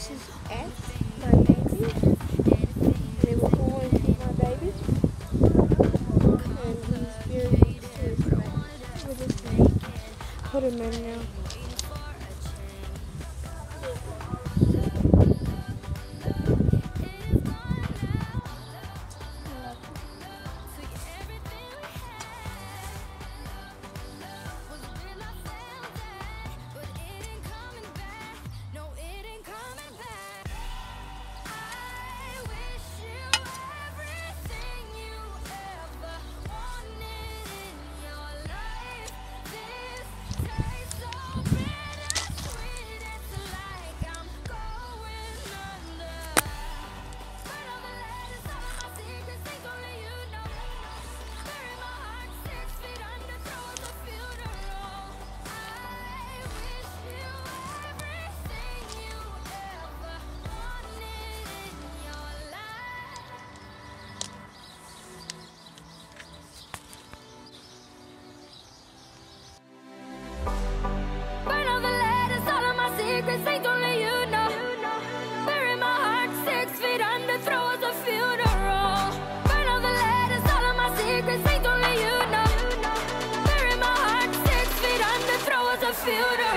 This is Ash, my baby. My baby. And he's. We'll just put him in now. Burn all the letters, all of my secrets, ain't only you know. Bury my heart six feet under, throw us a funeral. Burn all the letters, all of my secrets, ain't only you know. Bury my heart six feet under, throw us a funeral.